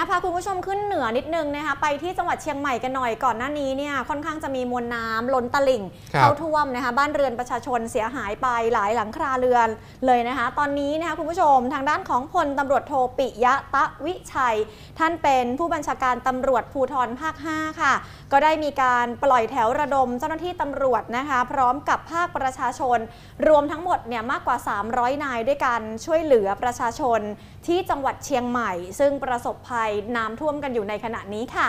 นะพาคุณผู้ชมขึ้นเหนือนิดนึงนะคะไปที่จังหวัดเชียงใหม่กันหน่อยก่อนหน้านี้เนี่ยค่อนข้างจะมีมวลน้ำล้นตลิ่งครับเข้าท่วมนะคะบ้านเรือนประชาชนเสียหายไปหลายหลังคาเรือนเลยนะคะ ตอนนี้นะคะคุณผู้ชมทางด้านของพลตำรวจโทปิยะตะวิชัย ท่านเป็นผู้บัญชาการตำรวจภูธรภาค 5 ค่ะ ก็ได้มีการปล่อยแถวระดมเจ้าหน้าที่ตำรวจนะคะ พร้อมกับภาคประชาชน รวมทั้งหมดเนี่ยมากกว่า 300 นายด้วยกันช่วยเหลือประชาชนที่จังหวัดเชียงใหม่ ซึ่งประสบภัยน้ำท่วมกันอยู่ในขณะนี้ค่ะ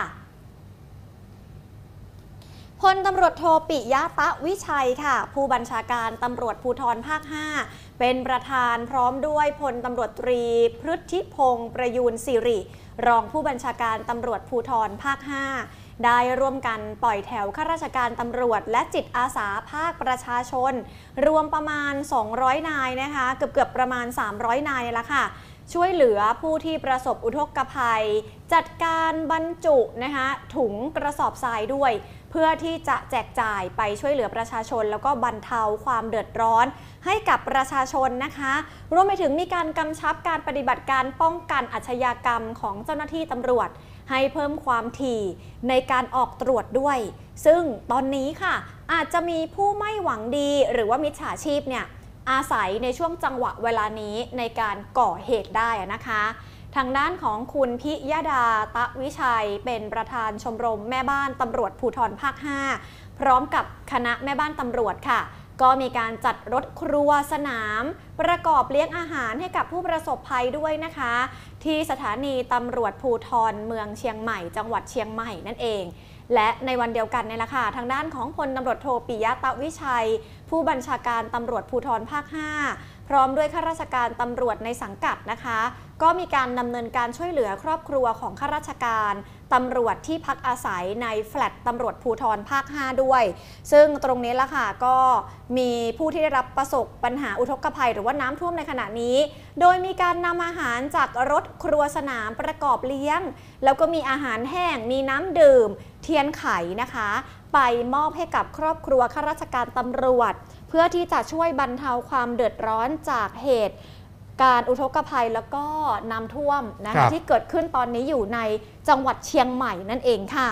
พลตำรวจโทปิยะตะวิชัยค่ะ ผู้บัญชาการตำรวจภูธรภาค 5 เป็นประธานพร้อมด้วยพลตำรวจตรีพฤทธิพงศ์ประยูนสิริ รองผู้บัญชาการตำรวจภูธรภาค 5 ได้ร่วมกันปล่อยแถวข้าราชการตำรวจ และจิตอาสาภาคประชาชน รวมประมาณ 200 นายนะคะ เกือบเกือบๆประมาณ 300 นายนี่แหละค่ะ ช่วยเหลือผู้ที่ประสบอุทกภัย จัดการบรรจุนะคะถุงกระสอบทรายด้วย เพื่อที่จะแจกจ่ายไปช่วยเหลือประชาชน แล้วก็บรรเทาความเดือดร้อน ให้กับประชาชนนะคะรวมไปถึงมีการกำชับการปฏิบัติการป้องกันอาชญากรรมของเจ้าหน้าที่ตำรวจ ให้เพิ่มความถี่ในการออกตรวจด้วย ซึ่งตอนนี้ค่ะ อาจจะมีผู้ไม่หวังดีหรือว่ามิจฉาชีพเนี่ย อาศัยในช่วงจังหวะเวลานี้ในการก่อเหตุได้นะคะ ทางด้านของคุณพิยดาตะวิชัย เป็นประธานชมรมแม่บ้านตำรวจภูธรภาค 5 พร้อมกับคณะแม่บ้านตำรวจค่ะก็มีการจัดรถครัวสนาม ประกอบเลี้ยงอาหารให้กับผู้ประสบภัยด้วยนะคะ ที่สถานีตำรวจภูธรเมืองเชียงใหม่ จังหวัดเชียงใหม่นั่นเอง และในวันเดียวกันเนี่ยแหละค่ะ ทางด้านของพลตำรวจโทปิยะตะวิชัย ผู้บัญชาการตำรวจภูธรภาค 5 พร้อมด้วยข้าราชการตำรวจในสังกัดนะคะ ก็มีการดำเนินการช่วยเหลือครอบครัวของข้าราชการตำรวจที่พักอาศัยในแฟลตตำรวจภูธรภาค 5 ด้วย ซึ่งตรงนี้ละค่ะก็มีผู้ที่ได้รับประสบปัญหาอุทกภัย หรือว่าน้ำท่วมในขณะนี้ โดยมีการนำอาหารจากรถครัวสนามประกอบเลี้ยง แล้วก็มีอาหารแห้ง มีน้ำดื่ม เทียนไขนะคะ ไปมอบให้กับครอบครัวข้าราชการตำรวจ เพื่อที่จะช่วยบรรเทาความเดือดร้อนจากเหตุการอุทกภัยแล้วก็น้ำท่วมนะครัคะบที่เกิดขึ้นตอนนี้อยู่ในจังหวัดเชียงใหม่นั่นเองค่ะ